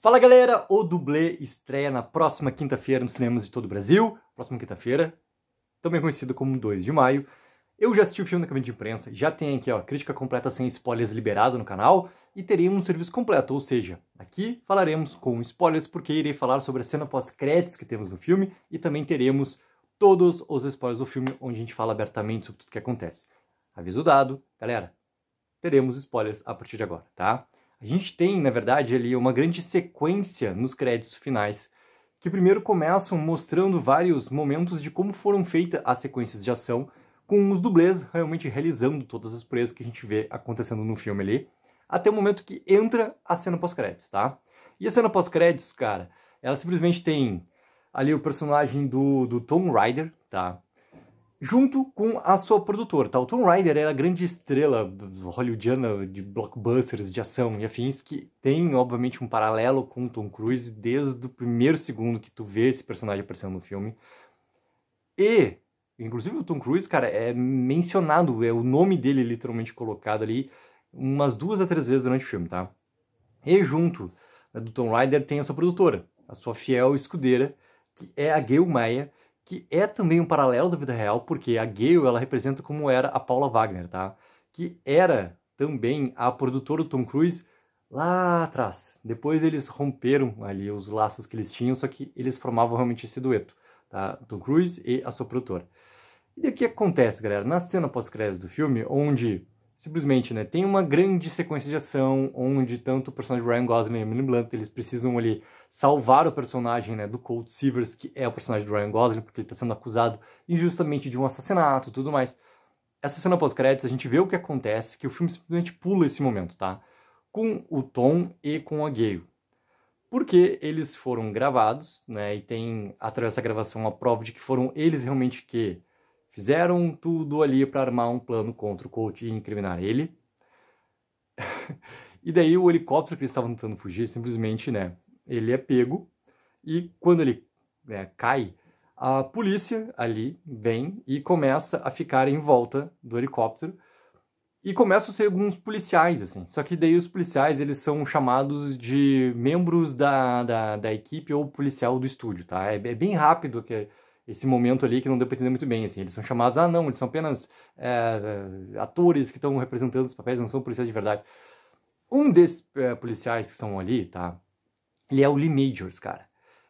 Fala galera, o dublê estreia na próxima quinta-feira nos cinemas de todo o Brasil. Próxima quinta-feira, também conhecido como 2 de maio. Eu já assisti o filme na cabine de imprensa, já tem aqui ó, crítica completa sem spoilers liberado no canal e teremos um serviço completo, ou seja, aqui falaremos com spoilers porque irei falar sobre a cena pós-créditos que temos no filme e também teremos todos os spoilers do filme onde a gente fala abertamente sobre tudo que acontece. Aviso dado, galera, teremos spoilers a partir de agora, tá? A gente tem, na verdade, ali uma grande sequência nos créditos finais, que primeiro começam mostrando vários momentos de como foram feitas as sequências de ação, com os dublês realmente realizando todas as presas que a gente vê acontecendo no filme ali, até o momento que entra a cena pós-créditos, tá? E a cena pós-créditos, cara, ela simplesmente tem ali o personagem do, do Tom Rider, tá? Junto com a sua produtora. Tá? O Tom Rider é a grande estrela hollywoodiana de blockbusters, de ação e afins, que tem, obviamente, um paralelo com o Tom Cruise desde o primeiro segundo que tu vê esse personagem aparecendo no filme. E, inclusive, o Tom Cruise, cara, é mencionado, é o nome dele literalmente colocado ali umas duas a três vezes durante o filme, tá? E junto né, do Tom Rider tem a sua produtora, a sua fiel escudeira, que é a Gail Maia, que é também um paralelo da vida real, porque a Gale ela representa como era a Paula Wagner, tá? Que era também a produtora do Tom Cruise lá atrás. Depois eles romperam ali os laços que eles tinham, só que eles formavam realmente esse dueto, tá? Tom Cruise e a sua produtora. E o que acontece, galera? Na cena pós-crédito do filme, onde simplesmente, né, tem uma grande sequência de ação onde tanto o personagem Ryan Gosling e Emily Blunt, eles precisam ali salvar o personagem, né, do Colt Seavers, que é o personagem de Ryan Gosling, porque ele está sendo acusado injustamente de um assassinato tudo mais. Essa cena pós-créditos, a gente vê o que acontece, que o filme simplesmente pula esse momento, tá? Com o Tom e com a Gale. Porque eles foram gravados, né, e tem, através dessa gravação, a prova de que foram eles realmente que Fizeram tudo ali para armar um plano contra o coach e incriminar ele. e daí o helicóptero que eles estavam tentando fugir, simplesmente, né, ele é pego e quando ele né, cai, a polícia ali vem e começa a ficar em volta do helicóptero e começam a ser alguns policiais, assim. Só que daí os policiais, eles são chamados de membros da, da, da equipe ou policial do estúdio, tá? É, é bem rápido que esse momento ali que não deu para entender muito bem, assim, eles são chamados, ah não, eles são apenas é, atores que estão representando os papéis, não são policiais de verdade. Um desses é, policiais que estão ali, tá, ele é o Lee Majors, cara.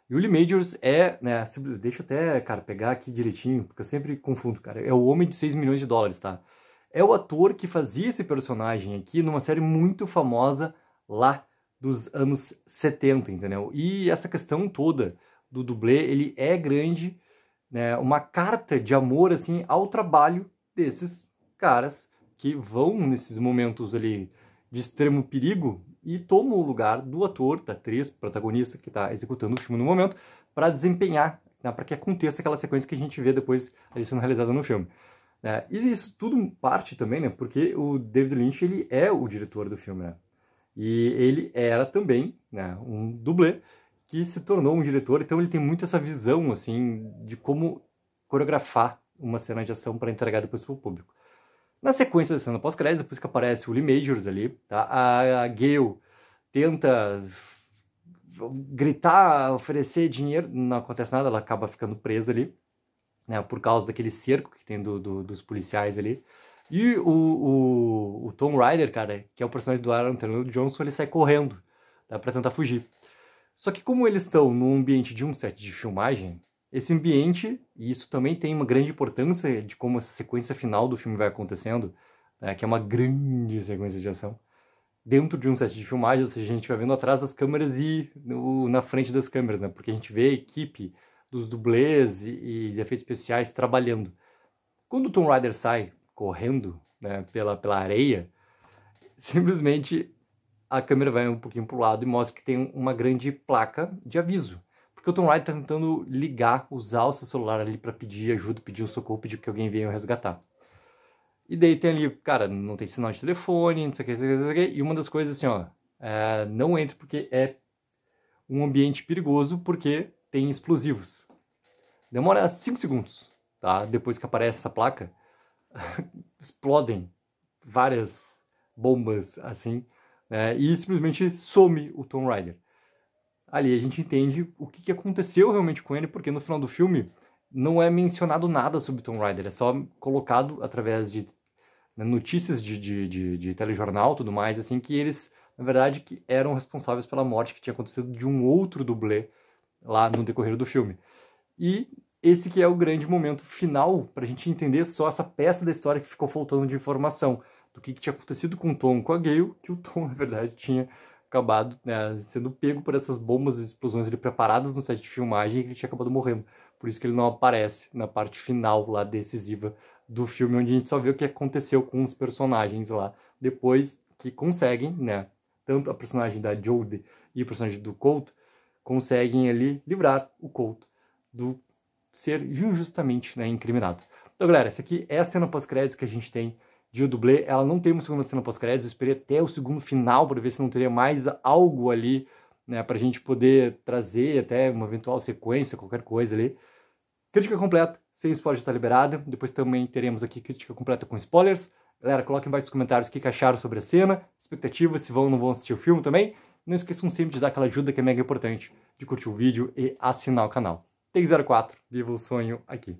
E o Lee Majors é, né, deixa eu até, cara, pegar aqui direitinho, porque eu sempre confundo, cara, é o homem de 6 milhões de dólares, tá? É o ator que fazia esse personagem aqui numa série muito famosa lá dos anos 70, entendeu? E essa questão toda do dublê, ele é grande, né, uma carta de amor assim ao trabalho desses caras que vão nesses momentos ali de extremo perigo e tomam o lugar do ator, da atriz, protagonista que está executando o filme no momento para desempenhar, né, para que aconteça aquela sequência que a gente vê depois ali sendo realizada no filme. Né? E isso tudo parte também, né, porque o David Lynch ele é o diretor do filme, né? E ele era também né, um dublê que se tornou um diretor, então ele tem muito essa visão, assim, de como coreografar uma cena de ação para entregar depois para o público. Na sequência da cena pós-crédito, depois que aparece o Lee Majors ali, tá? a, a Gale tenta gritar, oferecer dinheiro, não acontece nada, ela acaba ficando presa ali, né, por causa daquele cerco que tem do, do, dos policiais ali. E o, o, o, Tom Ryder, cara, que é o personagem do Aaron Taylor Johnson, ele sai correndo tá, para tentar fugir. Só que como eles estão num ambiente de um set de filmagem, esse ambiente, e isso também tem uma grande importância de como essa sequência final do filme vai acontecendo, né, que é uma grande sequência de ação, dentro de um set de filmagem, ou seja, a gente vai vendo atrás das câmeras e no, na frente das câmeras, né, porque a gente vê a equipe dos dublês e, e efeitos especiais trabalhando. Quando o Tom Rider sai correndo né, pela, pela areia, simplesmente a câmera vai um pouquinho para o lado e mostra que tem uma grande placa de aviso. Porque o Tom Wright está tentando ligar, usar o seu celular ali para pedir ajuda, pedir o socorro, pedir que alguém venha resgatar. E daí tem ali, cara, não tem sinal de telefone, não sei o que, não sei o que, e uma das coisas assim, ó, é, não entre porque é um ambiente perigoso porque tem explosivos. Demora 5 segundos, tá? Depois que aparece essa placa, explodem várias bombas assim né, e simplesmente some o Tom Rider. ali a gente entende o que, que aconteceu realmente com ele, porque no final do filme não é mencionado nada sobre Tom Rider, é só colocado através de né, notícias de, de, de, de telejornal tudo mais, assim, que eles, na verdade, que eram responsáveis pela morte que tinha acontecido de um outro dublê lá no decorrer do filme. E esse que é o grande momento final para a gente entender só essa peça da história que ficou faltando de informação do que, que tinha acontecido com o Tom com a Gale, que o Tom, na verdade, tinha acabado né, sendo pego por essas bombas e explosões ali preparadas no set de filmagem e ele tinha acabado morrendo. Por isso que ele não aparece na parte final lá decisiva do filme, onde a gente só vê o que aconteceu com os personagens lá, depois que conseguem, né, tanto a personagem da Jodie e o personagem do Colt, conseguem ali livrar o Colt do ser injustamente né, incriminado. Então, galera, essa aqui é a cena pós-créditos que a gente tem de O Dublê. Ela não tem uma segunda cena pós-créditos, eu esperei até o segundo final para ver se não teria mais algo ali né, para a gente poder trazer até uma eventual sequência, qualquer coisa ali. Crítica completa, sem spoiler já está liberada. Depois também teremos aqui crítica completa com spoilers. Galera, coloquem embaixo nos comentários o que acharam sobre a cena, expectativas, se vão ou não vão assistir o filme também. Não esqueçam sempre de dar aquela ajuda que é mega importante, de curtir o vídeo e assinar o canal. Take04, viva o sonho aqui.